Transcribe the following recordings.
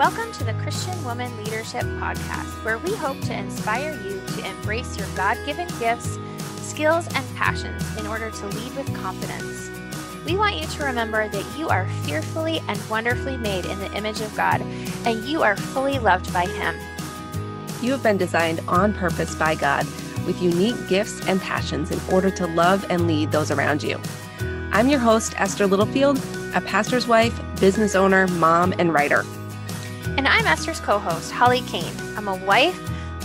Welcome to the Christian Woman Leadership Podcast, where we hope to inspire you to embrace your God given gifts, skills, and passions in order to lead with confidence. We want you to remember that you are fearfully and wonderfully made in the image of God, and you are fully loved by Him. You have been designed on purpose by God with unique gifts and passions in order to love and lead those around you. I'm your host, Esther Littlefield, a pastor's wife, business owner, mom, and writer. And I'm Esther's co host, Holly Kane. I'm a wife,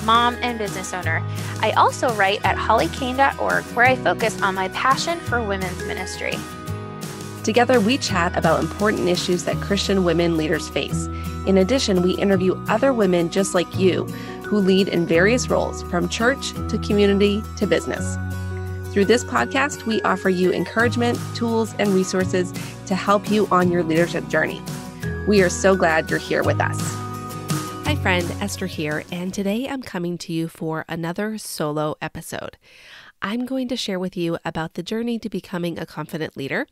mom, and business owner. I also write at hollykane.org, where I focus on my passion for women's ministry. Together, we chat about important issues that Christian women leaders face. In addition, we interview other women just like you who lead in various roles from church to community to business. Through this podcast, we offer you encouragement, tools, and resources to help you on your leadership journey. We are so glad you're here with us. Hi, friend, Esther here, and today I'm coming to you for another solo episode. I'm going to share with you about the journey to becoming a confident leader.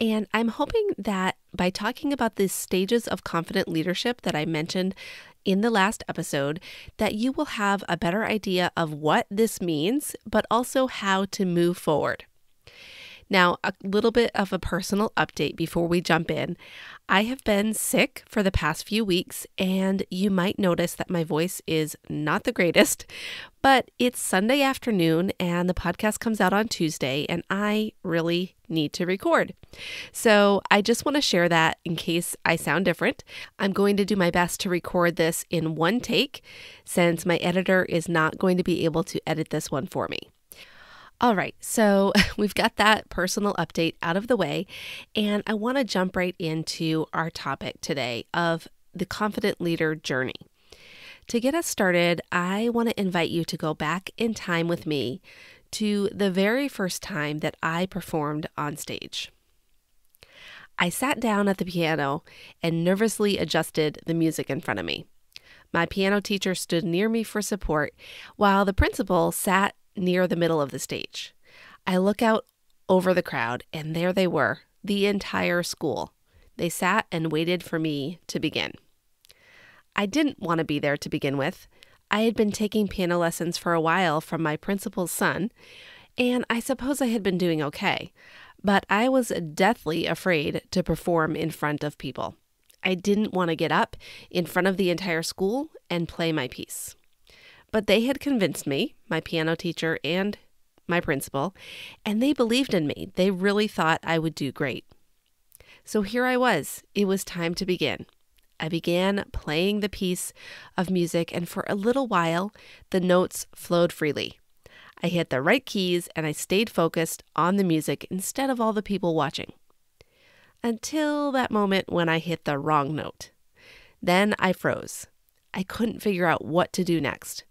And I'm hoping that by talking about the stages of confident leadership that I mentioned in the last episode, that you will have a better idea of what this means, but also how to move forward. Now, a little bit of a personal update before we jump in. I have been sick for the past few weeks, and you might notice that my voice is not the greatest, but it's Sunday afternoon and the podcast comes out on Tuesday, and I really need to record. So I just want to share that in case I sound different. I'm going to do my best to record this in one take since my editor is not going to be able to edit this one for me. All right, so we've got that personal update out of the way, and I want to jump right into our topic today of the confident leader journey. To get us started, I want to invite you to go back in time with me to the very first time that I performed on stage. I sat down at the piano and nervously adjusted the music in front of me. My piano teacher stood near me for support, while the principal sat near the middle of the stage. I look out over the crowd, and there they were, the entire school. They sat and waited for me to begin. I didn't want to be there to begin with. I had been taking piano lessons for a while from my principal's son, and I suppose I had been doing okay, but I was deathly afraid to perform in front of people. I didn't want to get up in front of the entire school and play my piece. But they had convinced me, my piano teacher and my principal, and they believed in me. They really thought I would do great. So here I was. It was time to begin. I began playing the piece of music, and for a little while, the notes flowed freely. I hit the right keys and I stayed focused on the music instead of all the people watching. Until that moment when I hit the wrong note. Then I froze. I couldn't figure out what to do next.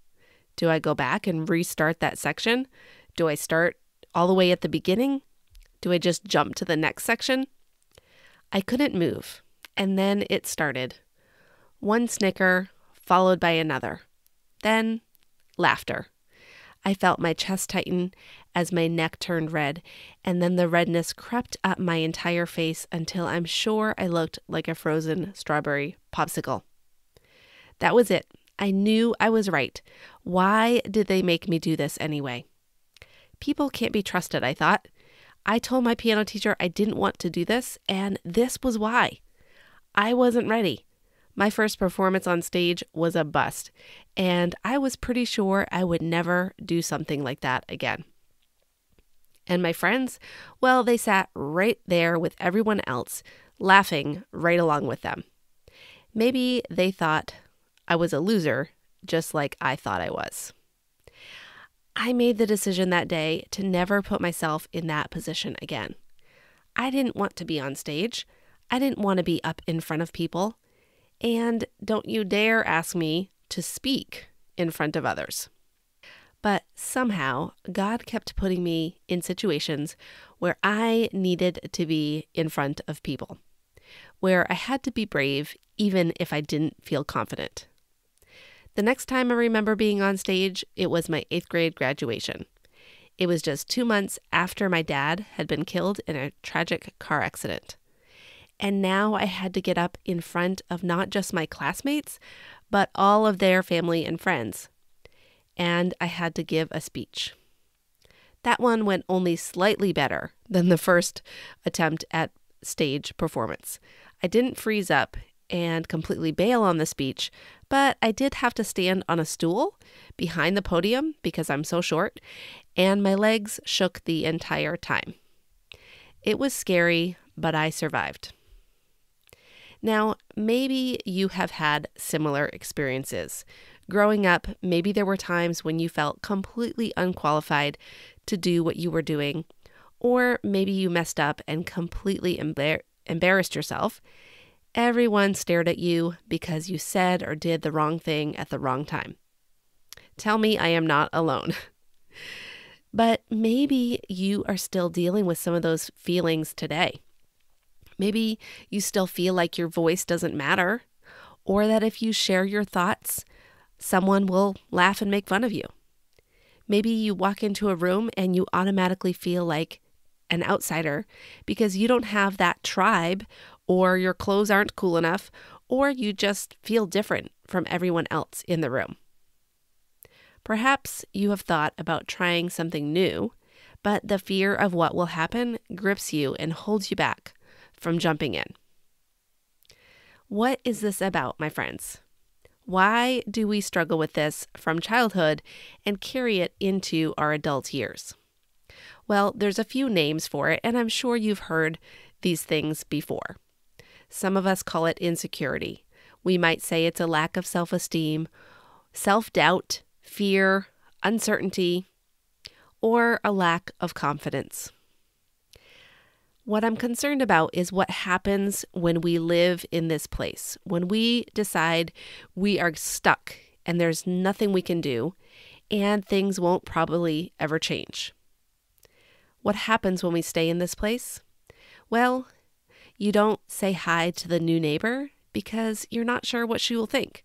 Do I go back and restart that section? Do I start all the way at the beginning? Do I just jump to the next section? I couldn't move, and then it started. One snicker, followed by another. Then, laughter. I felt my chest tighten as my neck turned red, and then the redness crept up my entire face until I'm sure I looked like a frozen strawberry popsicle. That was it. I knew I was right. Why did they make me do this anyway? People can't be trusted, I thought. I told my piano teacher I didn't want to do this, and this was why. I wasn't ready. My first performance on stage was a bust, and I was pretty sure I would never do something like that again. And my friends, well, they sat right there with everyone else, laughing right along with them. Maybe they thought I was a loser, just like I thought I was. I made the decision that day to never put myself in that position again. I didn't want to be on stage. I didn't want to be up in front of people. And don't you dare ask me to speak in front of others. But somehow, God kept putting me in situations where I needed to be in front of people, where I had to be brave even if I didn't feel confident. The next time I remember being on stage, it was my eighth grade graduation. It was just two months after my dad had been killed in a tragic car accident. And now I had to get up in front of not just my classmates, but all of their family and friends. And I had to give a speech. That one went only slightly better than the first attempt at stage performance. I didn't freeze up and completely bail on the speech, but I did have to stand on a stool behind the podium because I'm so short, and my legs shook the entire time. It was scary, but I survived. Now, maybe you have had similar experiences. Growing up, maybe there were times when you felt completely unqualified to do what you were doing, or maybe you messed up and completely embar- embarrassed yourself. Everyone stared at you because you said or did the wrong thing at the wrong time. Tell me I am not alone. but maybe you are still dealing with some of those feelings today. Maybe you still feel like your voice doesn't matter, or that if you share your thoughts, someone will laugh and make fun of you. Maybe you walk into a room and you automatically feel like an outsider because you don't have that tribe, or your clothes aren't cool enough, or you just feel different from everyone else in the room. Perhaps you have thought about trying something new, but the fear of what will happen grips you and holds you back from jumping in. What is this about, my friends? Why do we struggle with this from childhood and carry it into our adult years? Well, there's a few names for it, and I'm sure you've heard these things before. Some of us call it insecurity. We might say it's a lack of self esteem, self doubt, fear, uncertainty, or a lack of confidence. What I'm concerned about is what happens when we live in this place, when we decide we are stuck and there's nothing we can do, and things won't probably ever change. What happens when we stay in this place? Well, you don't say hi to the new neighbor because you're not sure what she will think.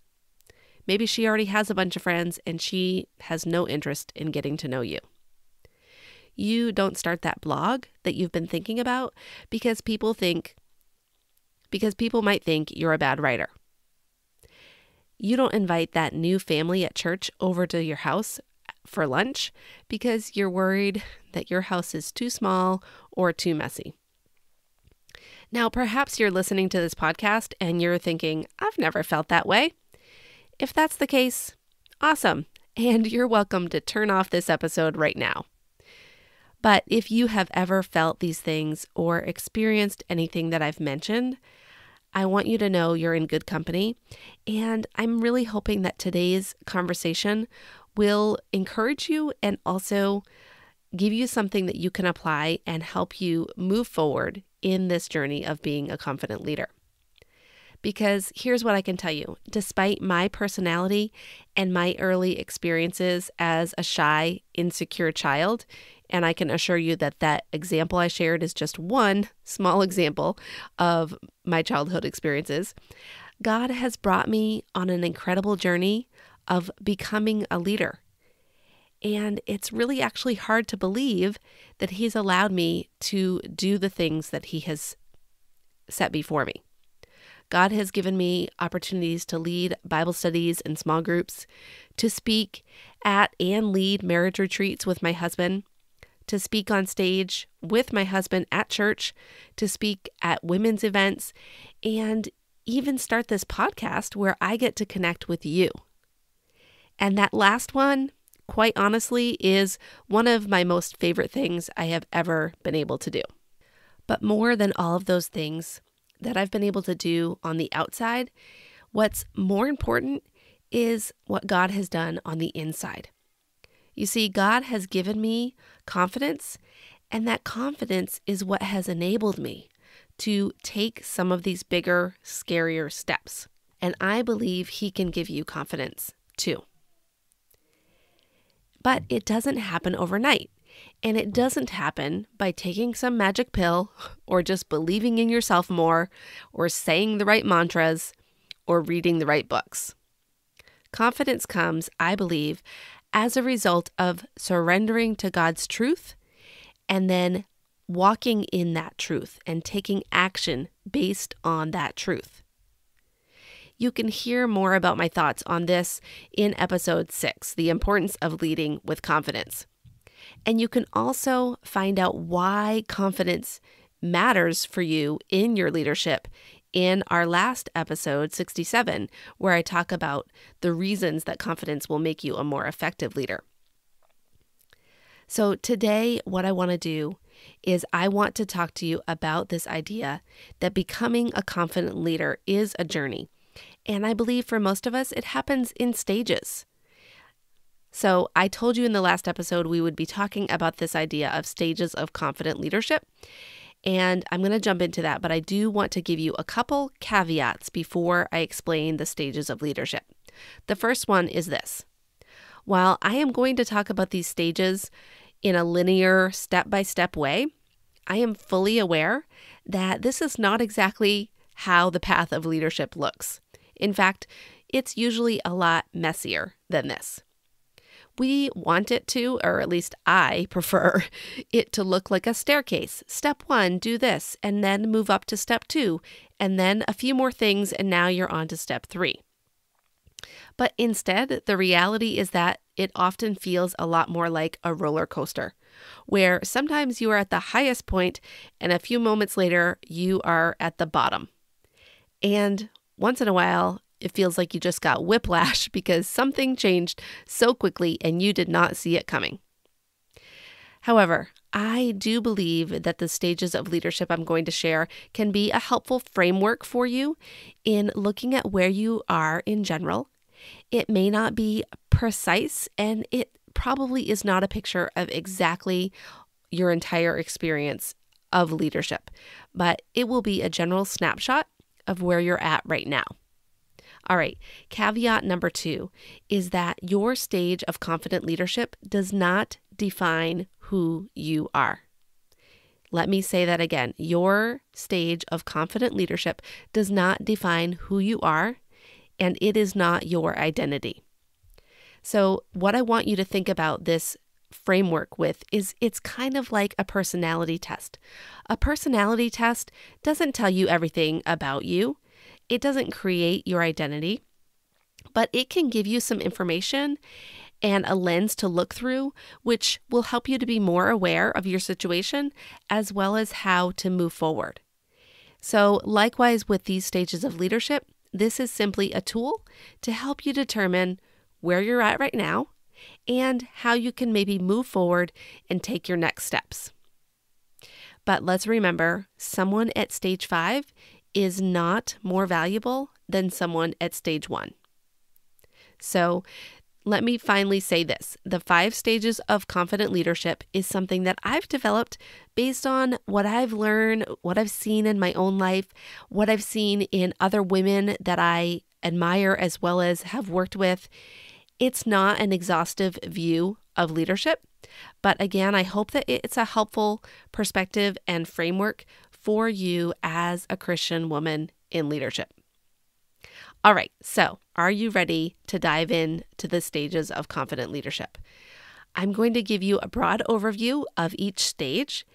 Maybe she already has a bunch of friends and she has no interest in getting to know you you don't start that blog that you've been thinking about because people think, because people might think you're a bad writer. You don't invite that new family at church over to your house for lunch because you're worried that your house is too small or too messy. Now, perhaps you're listening to this podcast and you're thinking, I've never felt that way. If that's the case, awesome. And you're welcome to turn off this episode right now. But if you have ever felt these things or experienced anything that I've mentioned, I want you to know you're in good company. And I'm really hoping that today's conversation will encourage you and also give you something that you can apply and help you move forward in this journey of being a confident leader. Because here's what I can tell you despite my personality and my early experiences as a shy, insecure child, and I can assure you that that example I shared is just one small example of my childhood experiences. God has brought me on an incredible journey of becoming a leader. And it's really actually hard to believe that He's allowed me to do the things that He has set before me. God has given me opportunities to lead Bible studies and small groups, to speak at and lead marriage retreats with my husband, to speak on stage with my husband at church, to speak at women's events, and even start this podcast where I get to connect with you. And that last one, quite honestly, is one of my most favorite things I have ever been able to do. But more than all of those things that I've been able to do on the outside, what's more important is what God has done on the inside. You see, God has given me confidence, and that confidence is what has enabled me to take some of these bigger, scarier steps. And I believe He can give you confidence too. But it doesn't happen overnight. And it doesn't happen by taking some magic pill or just believing in yourself more or saying the right mantras or reading the right books. Confidence comes, I believe, as a result of surrendering to God's truth and then walking in that truth and taking action based on that truth. You can hear more about my thoughts on this in episode six The Importance of Leading with Confidence. And you can also find out why confidence matters for you in your leadership in our last episode, 67, where I talk about the reasons that confidence will make you a more effective leader. So, today, what I want to do is I want to talk to you about this idea that becoming a confident leader is a journey. And I believe for most of us, it happens in stages. So, I told you in the last episode we would be talking about this idea of stages of confident leadership. And I'm going to jump into that, but I do want to give you a couple caveats before I explain the stages of leadership. The first one is this while I am going to talk about these stages in a linear, step by step way, I am fully aware that this is not exactly how the path of leadership looks. In fact, it's usually a lot messier than this. We want it to, or at least I prefer it to look like a staircase. Step one, do this, and then move up to step two, and then a few more things, and now you're on to step three. But instead, the reality is that it often feels a lot more like a roller coaster, where sometimes you are at the highest point and a few moments later you are at the bottom. And once in a while, it feels like you just got whiplash because something changed so quickly and you did not see it coming. However, I do believe that the stages of leadership I'm going to share can be a helpful framework for you in looking at where you are in general. It may not be precise and it probably is not a picture of exactly your entire experience of leadership, but it will be a general snapshot of where you're at right now. All right, caveat number two is that your stage of confident leadership does not define who you are. Let me say that again. Your stage of confident leadership does not define who you are, and it is not your identity. So, what I want you to think about this framework with is it's kind of like a personality test. A personality test doesn't tell you everything about you, it doesn't create your identity, but it can give you some information and a lens to look through, which will help you to be more aware of your situation as well as how to move forward. So, likewise, with these stages of leadership, this is simply a tool to help you determine where you're at right now and how you can maybe move forward and take your next steps. But let's remember someone at stage five is not more valuable than someone at stage one. So, let me finally say this the five stages of confident leadership is something that I've developed based on what I've learned, what I've seen in my own life, what I've seen in other women that I admire as well as have worked with. It's not an exhaustive view of leadership, but again, I hope that it's a helpful perspective and framework for you as a Christian woman in leadership. All right, so are you ready to dive in to the stages of confident leadership? I'm going to give you a broad overview of each stage,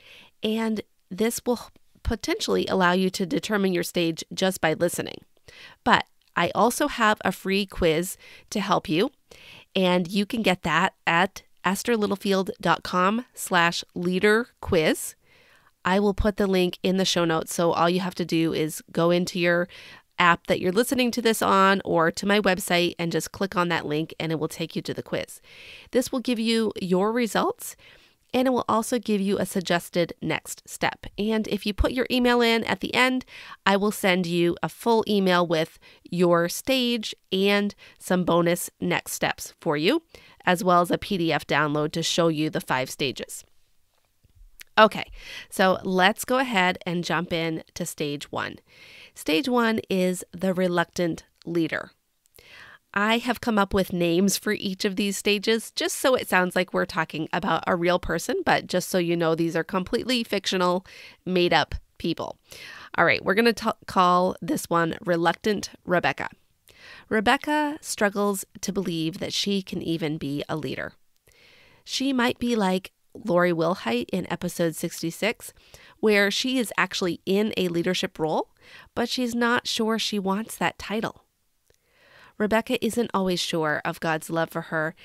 and this will potentially allow you to determine your stage just by listening. But I also have a free quiz to help you, and you can get that at estherlittlefield.com slash leader quiz. I will put the link in the show notes. So all you have to do is go into your app that you're listening to this on or to my website and just click on that link and it will take you to the quiz. This will give you your results and it will also give you a suggested next step. And if you put your email in at the end, I will send you a full email with your stage and some bonus next steps for you, as well as a PDF download to show you the five stages. Okay, so let's go ahead and jump in to stage one. Stage one is the reluctant leader. I have come up with names for each of these stages just so it sounds like we're talking about a real person, but just so you know, these are completely fictional, made up people. All right, we're going to call this one Reluctant Rebecca. Rebecca struggles to believe that she can even be a leader. She might be like Lori Wilhite in episode 66, where she is actually in a leadership role, but she's not sure she wants that title. Rebecca isn't always sure of God's love for her,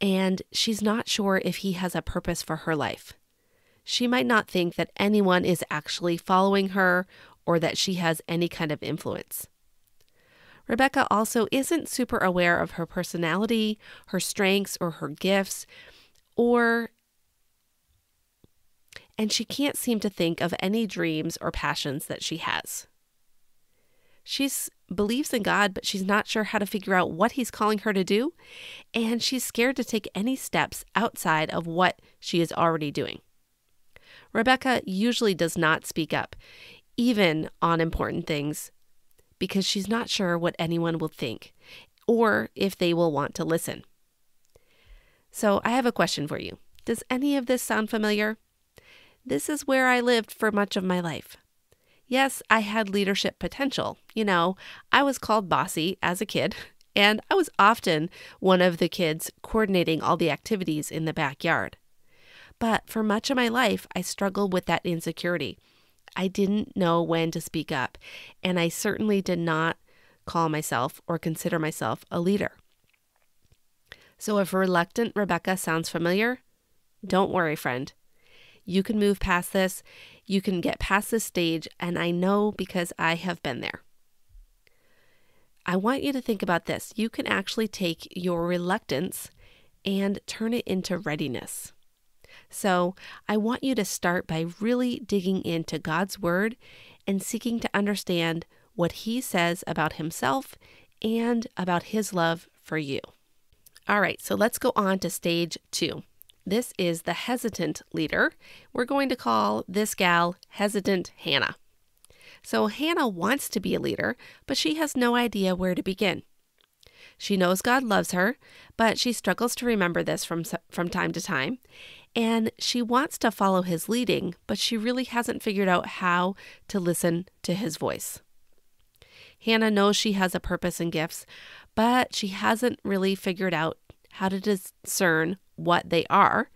and she's not sure if He has a purpose for her life. She might not think that anyone is actually following her or that she has any kind of influence. Rebecca also isn't super aware of her personality, her strengths, or her gifts, or and she can't seem to think of any dreams or passions that she has. She believes in God, but she's not sure how to figure out what He's calling her to do, and she's scared to take any steps outside of what she is already doing. Rebecca usually does not speak up, even on important things, because she's not sure what anyone will think or if they will want to listen. So, I have a question for you. Does any of this sound familiar? This is where I lived for much of my life. Yes, I had leadership potential. You know, I was called bossy as a kid, and I was often one of the kids coordinating all the activities in the backyard. But for much of my life, I struggled with that insecurity. I didn't know when to speak up, and I certainly did not call myself or consider myself a leader. So if reluctant Rebecca sounds familiar, don't worry, friend. You can move past this. You can get past this stage, and I know because I have been there. I want you to think about this. You can actually take your reluctance and turn it into readiness. So I want you to start by really digging into God's Word and seeking to understand what He says about Himself and about His love for you. All right, so let's go on to stage two. This is the hesitant leader. We're going to call this gal Hesitant Hannah. So Hannah wants to be a leader, but she has no idea where to begin. She knows God loves her, but she struggles to remember this from, from time to time. And she wants to follow his leading, but she really hasn't figured out how to listen to his voice. Hannah knows she has a purpose and gifts, but she hasn't really figured out how to discern what they are.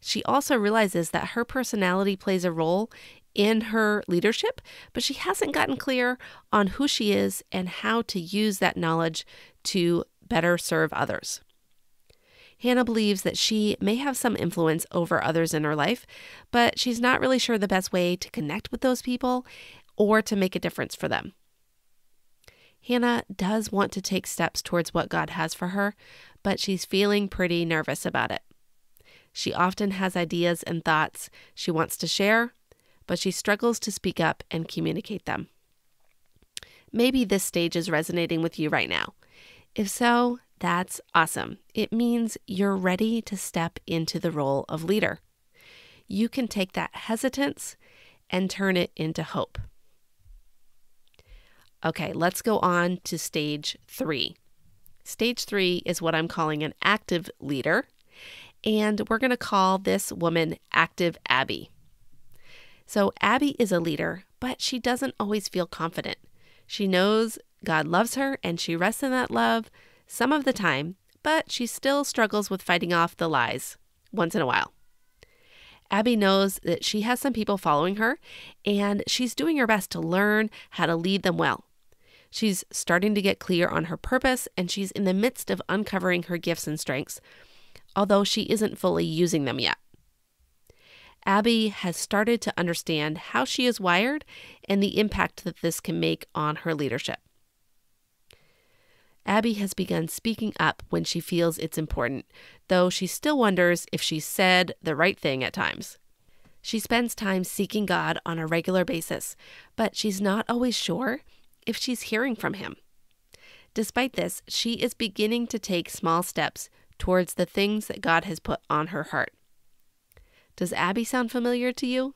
She also realizes that her personality plays a role in her leadership, but she hasn't gotten clear on who she is and how to use that knowledge to better serve others. Hannah believes that she may have some influence over others in her life, but she's not really sure the best way to connect with those people or to make a difference for them. Hannah does want to take steps towards what God has for her, but she's feeling pretty nervous about it. She often has ideas and thoughts she wants to share, but she struggles to speak up and communicate them. Maybe this stage is resonating with you right now. If so, that's awesome. It means you're ready to step into the role of leader. You can take that hesitance and turn it into hope. Okay, let's go on to stage three. Stage three is what I'm calling an active leader, and we're going to call this woman Active Abby. So, Abby is a leader, but she doesn't always feel confident. She knows God loves her and she rests in that love some of the time, but she still struggles with fighting off the lies once in a while. Abby knows that she has some people following her and she's doing her best to learn how to lead them well. She's starting to get clear on her purpose and she's in the midst of uncovering her gifts and strengths, although she isn't fully using them yet. Abby has started to understand how she is wired and the impact that this can make on her leadership. Abby has begun speaking up when she feels it's important, though she still wonders if she said the right thing at times. She spends time seeking God on a regular basis, but she's not always sure if she's hearing from Him. Despite this, she is beginning to take small steps towards the things that God has put on her heart. Does Abby sound familiar to you?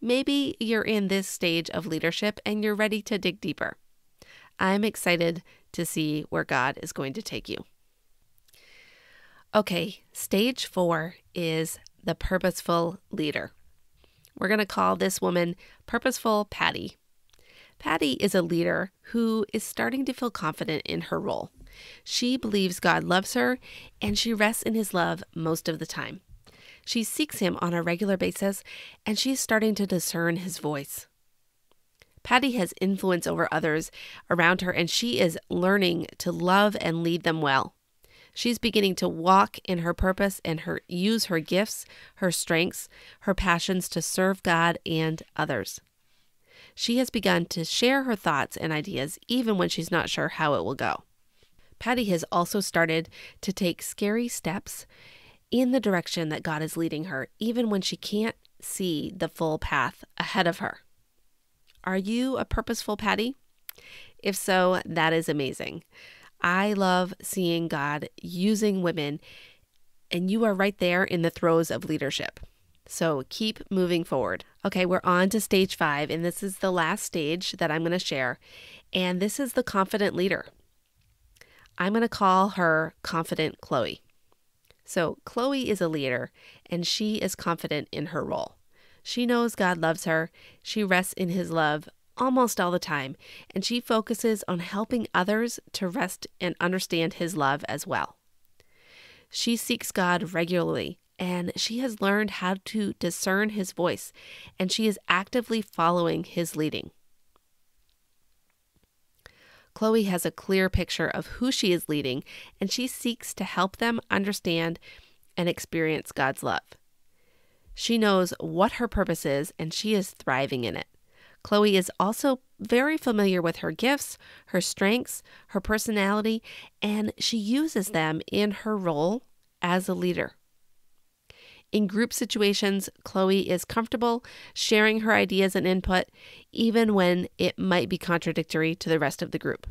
Maybe you're in this stage of leadership and you're ready to dig deeper. I'm excited to see where God is going to take you. Okay, stage four is the purposeful leader. We're going to call this woman Purposeful Patty. Patty is a leader who is starting to feel confident in her role. She believes God loves her and she rests in his love most of the time. She seeks him on a regular basis and she is starting to discern his voice. Patty has influence over others around her and she is learning to love and lead them well. She's beginning to walk in her purpose and her use her gifts, her strengths, her passions to serve God and others. She has begun to share her thoughts and ideas even when she's not sure how it will go. Patty has also started to take scary steps in the direction that God is leading her, even when she can't see the full path ahead of her. Are you a purposeful Patty? If so, that is amazing. I love seeing God using women, and you are right there in the throes of leadership. So keep moving forward. Okay, we're on to stage five, and this is the last stage that I'm going to share. And this is the confident leader. I'm going to call her Confident Chloe. So, Chloe is a leader, and she is confident in her role. She knows God loves her, she rests in his love almost all the time, and she focuses on helping others to rest and understand his love as well. She seeks God regularly, and she has learned how to discern his voice, and she is actively following his leading. Chloe has a clear picture of who she is leading, and she seeks to help them understand and experience God's love. She knows what her purpose is, and she is thriving in it. Chloe is also very familiar with her gifts, her strengths, her personality, and she uses them in her role as a leader. In group situations, Chloe is comfortable sharing her ideas and input, even when it might be contradictory to the rest of the group.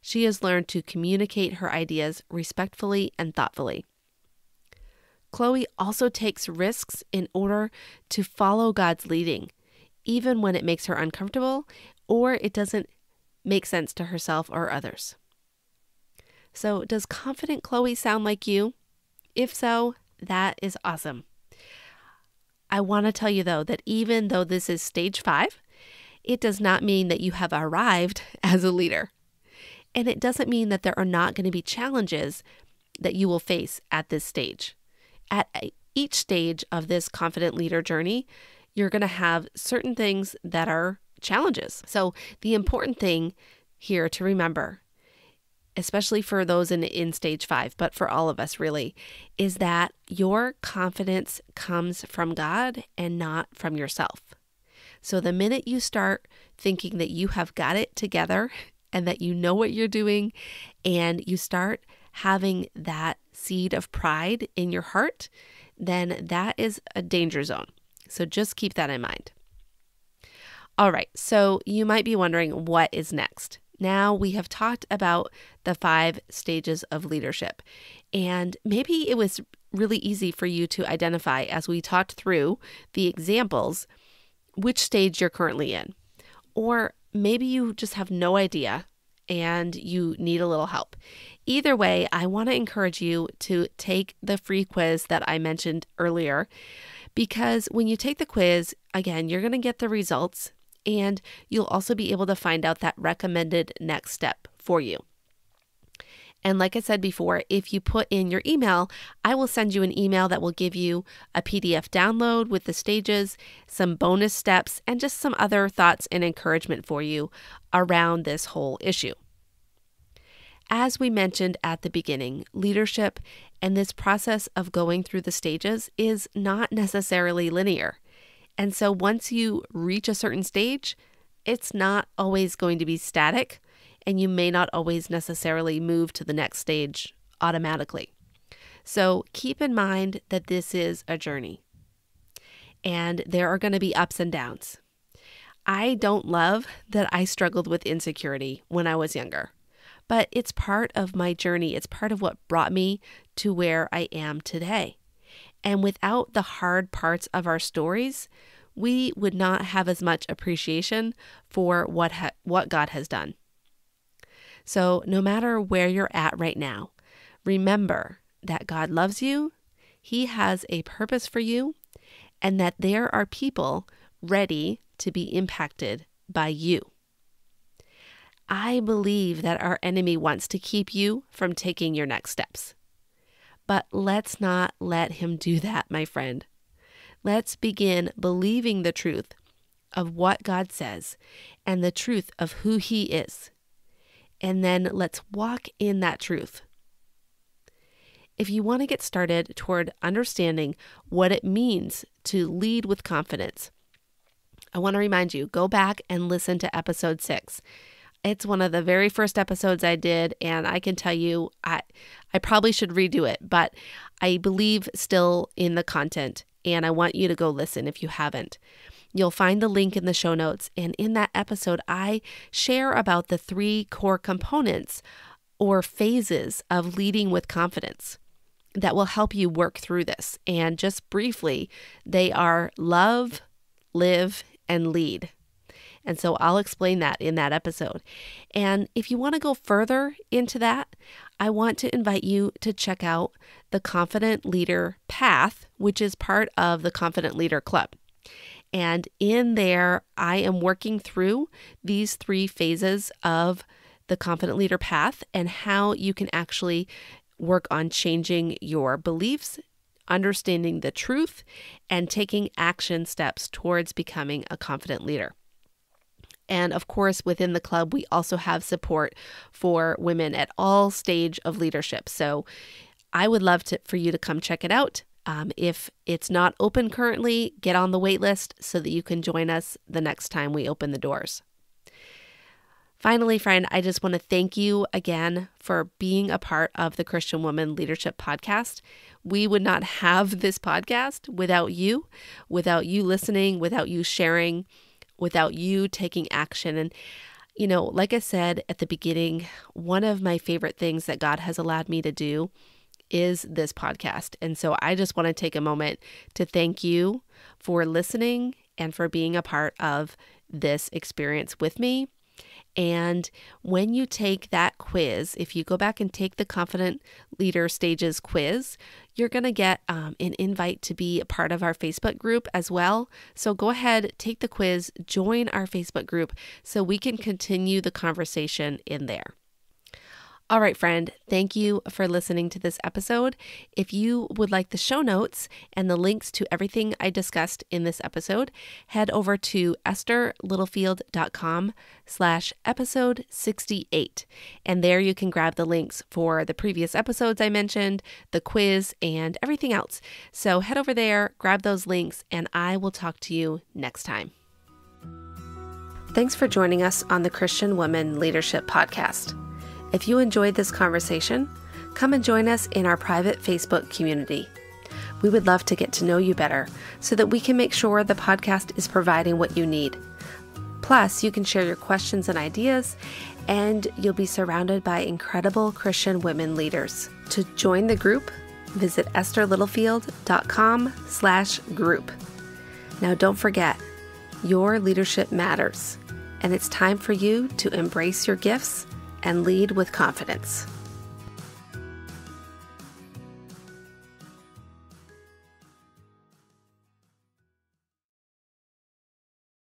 She has learned to communicate her ideas respectfully and thoughtfully. Chloe also takes risks in order to follow God's leading even when it makes her uncomfortable or it doesn't make sense to herself or others. So, does confident Chloe sound like you? If so, that is awesome. I want to tell you though that even though this is stage five, it does not mean that you have arrived as a leader. And it doesn't mean that there are not going to be challenges that you will face at this stage. At each stage of this confident leader journey, you're going to have certain things that are challenges. So, the important thing here to remember, especially for those in, in stage five, but for all of us really, is that your confidence comes from God and not from yourself. So, the minute you start thinking that you have got it together and that you know what you're doing, and you start having that seed of pride in your heart, then that is a danger zone. So just keep that in mind. All right, so you might be wondering what is next. Now we have talked about the five stages of leadership, and maybe it was really easy for you to identify as we talked through the examples which stage you're currently in. Or maybe you just have no idea and you need a little help. Either way, I want to encourage you to take the free quiz that I mentioned earlier because when you take the quiz, again, you're going to get the results and you'll also be able to find out that recommended next step for you. And like I said before, if you put in your email, I will send you an email that will give you a PDF download with the stages, some bonus steps, and just some other thoughts and encouragement for you around this whole issue. As we mentioned at the beginning, leadership and this process of going through the stages is not necessarily linear. And so once you reach a certain stage, it's not always going to be static, and you may not always necessarily move to the next stage automatically. So keep in mind that this is a journey, and there are going to be ups and downs. I don't love that I struggled with insecurity when I was younger but it's part of my journey. It's part of what brought me to where I am today. And without the hard parts of our stories, we would not have as much appreciation for what ha- what God has done. So, no matter where you're at right now, remember that God loves you, he has a purpose for you, and that there are people ready to be impacted by you. I believe that our enemy wants to keep you from taking your next steps. But let's not let him do that, my friend. Let's begin believing the truth of what God says and the truth of who He is. And then let's walk in that truth. If you want to get started toward understanding what it means to lead with confidence, I want to remind you go back and listen to episode six. It's one of the very first episodes I did, and I can tell you I I probably should redo it, but I believe still in the content, and I want you to go listen if you haven't. You'll find the link in the show notes, and in that episode, I share about the three core components or phases of leading with confidence that will help you work through this. And just briefly, they are love, live, and lead. And so I'll explain that in that episode. And if you want to go further into that, I want to invite you to check out the Confident Leader Path, which is part of the Confident Leader Club. And in there, I am working through these three phases of the Confident Leader Path and how you can actually work on changing your beliefs, understanding the truth, and taking action steps towards becoming a confident leader. And of course, within the club, we also have support for women at all stage of leadership. So I would love to, for you to come check it out. Um, if it's not open currently, get on the wait list so that you can join us the next time we open the doors. Finally, friend, I just want to thank you again for being a part of the Christian Woman Leadership Podcast. We would not have this podcast without you, without you listening, without you sharing, without you taking action. And, you know, like I said at the beginning, one of my favorite things that God has allowed me to do is this podcast. And so I just want to take a moment to thank you for listening and for being a part of this experience with me. And when you take that quiz, if you go back and take the Confident Leader Stages quiz, you're going to get um, an invite to be a part of our Facebook group as well. So go ahead, take the quiz, join our Facebook group so we can continue the conversation in there. All right, friend, thank you for listening to this episode. If you would like the show notes and the links to everything I discussed in this episode, head over to estherlittlefield.com slash episode 68. And there you can grab the links for the previous episodes I mentioned, the quiz, and everything else. So head over there, grab those links, and I will talk to you next time. Thanks for joining us on the Christian Woman Leadership Podcast. If you enjoyed this conversation, come and join us in our private Facebook community. We would love to get to know you better so that we can make sure the podcast is providing what you need. Plus, you can share your questions and ideas, and you'll be surrounded by incredible Christian women leaders. To join the group, visit estherlittlefield.com slash group. Now, don't forget, your leadership matters, and it's time for you to embrace your gifts and lead with confidence.